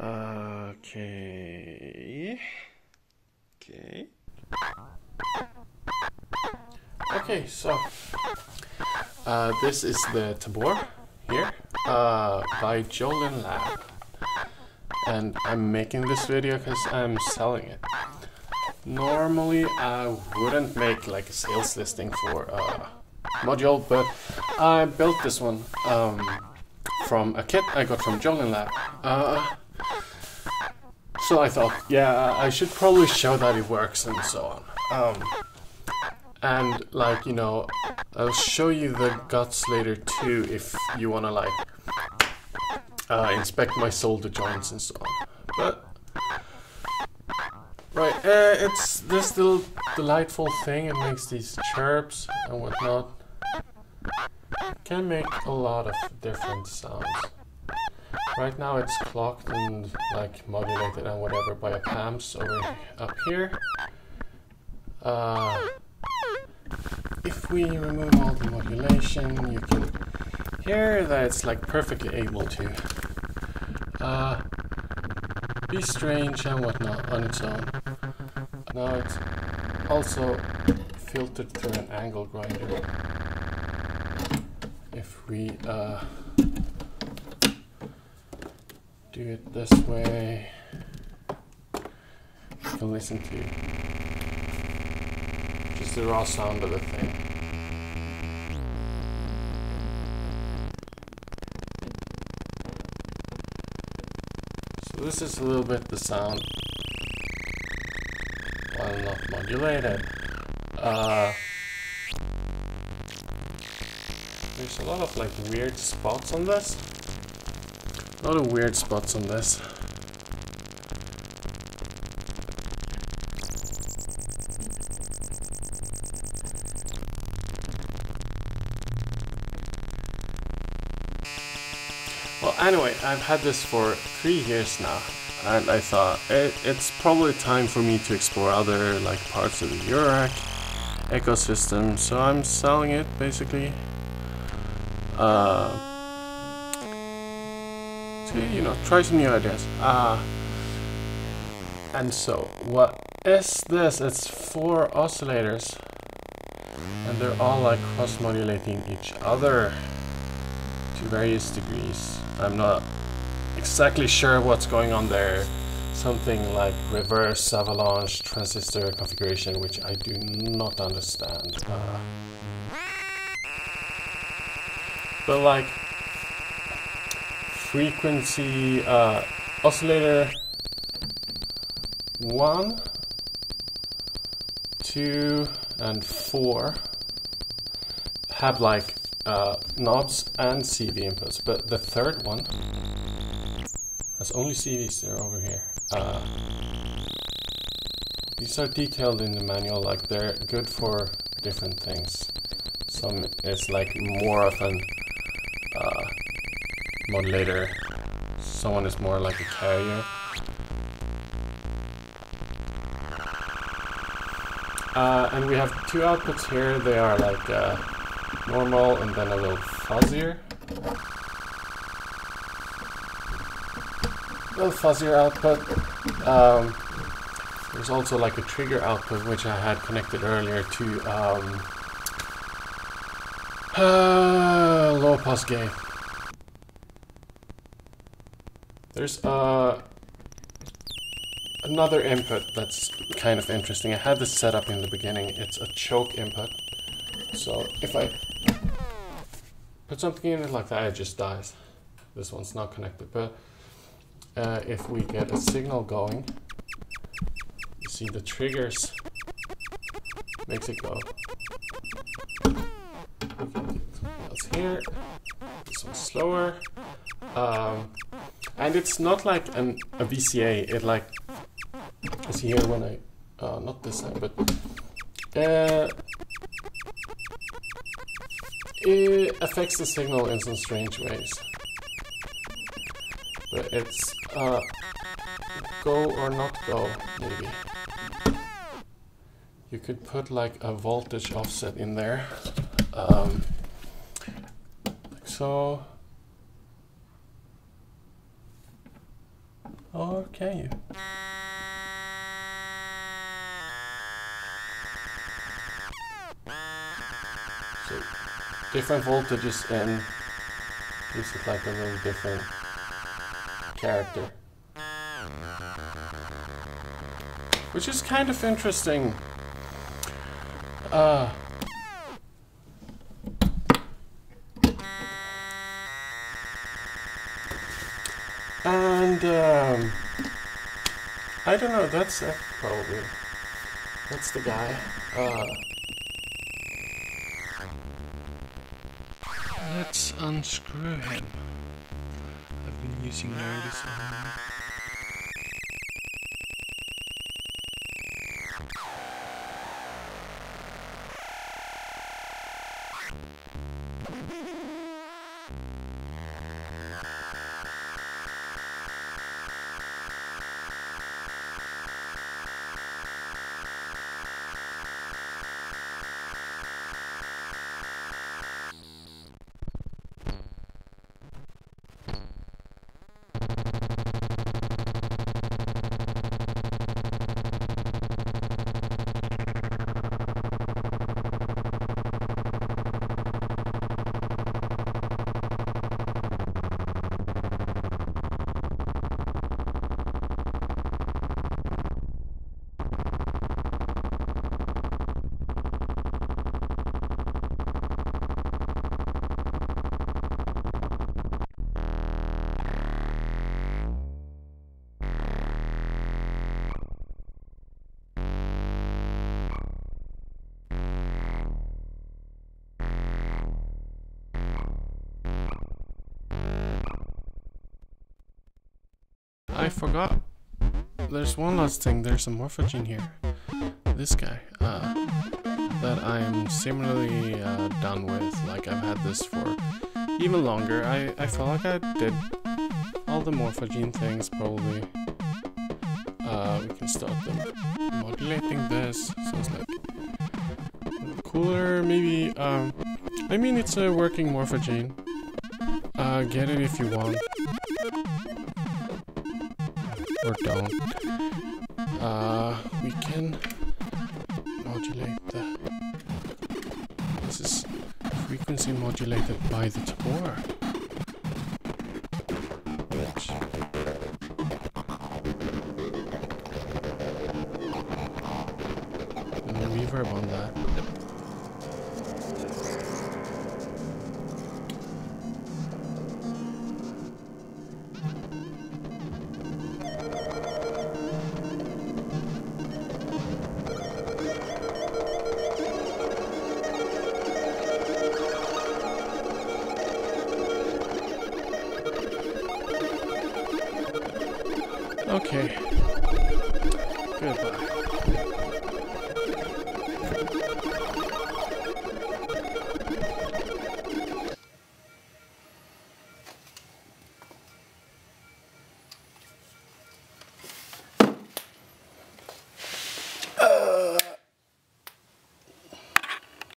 Okay. Okay. Okay, so uh, this is the Tabør here uh, by Jolin Lab, and I'm making this video because I'm selling it. Normally, I wouldn't make like a sales listing for a module, but I built this one um, from a kit I got from Jolin Lab. Uh, so I thought, yeah, I should probably show that it works and so on. Um, and like you know, I'll show you the guts later too if you wanna like uh, inspect my solder joints and so on. But right, uh, it's this little delightful thing. It makes these chirps and whatnot. Can make a lot of different sounds. Right now it's clocked and like modulated and whatever by a PAMS over up here. Uh, if we remove all the modulation, you can hear that it's like perfectly able to uh, be strange and whatnot on its own. Now it's also filtered through an angle grinder. If we uh, do it this way, can listen to just the raw sound of the thing. So this is a little bit the sound while not modulated. Uh, there's a lot of like weird spots on this. A lot of weird spots on this. Well, anyway, I've had this for three years now, and I thought it, it's probably time for me to explore other like parts of the Eurorack ecosystem. So I'm selling it basically. Uh, you know, try some new ideas. Uh, and so, what is this? It's four oscillators, and they're all like cross-modulating each other to various degrees. I'm not exactly sure what's going on there. Something like reverse avalanche transistor configuration, which I do not understand. Uh, but like frequency uh, oscillator one, two, and four have like uh, knobs and CV inputs, but the third one has only CVs. They're over here. Uh, these are detailed in the manual, like they're good for different things. Some is like more of an modulator. Someone is more like a carrier. Uh, and we have two outputs here. They are like uh, normal and then a little fuzzier. A little fuzzier output. Um, there's also like a trigger output which I had connected earlier to um, uh, low pass gain. There's uh, another input that's kind of interesting. I had this set up in the beginning. It's a choke input. So if I put something in it like that, it just dies. This one's not connected. But uh, if we get a signal going, you see the triggers makes it go. That's here. This one's slower. Um, and it's not like an, a VCA. It like see here when I uh, not this time, but uh, it affects the signal in some strange ways. But it's uh, go or not go, maybe. You could put like a voltage offset in there. Um, like so. Or can you? So, different voltages and gives it like a little different character. Which is kind of interesting. Uh, and um, I don't know. That's uh, probably that's the guy. Uh, let's unscrew him. I've been using Nerdist forgot. There's one last thing. There's a Morphogene here. This guy. Uh, that I'm similarly uh, done with. Like I've had this for even longer. I, I felt like I did all the Morphogene things probably. Uh, we can start them modulating this. So it's like cooler. Maybe. Um, I mean it's a working Morphogene. Uh, get it if you want or don't. Uh, we can modulate the. This is frequency modulated by the. And reverb on that. Okay. Goodbye.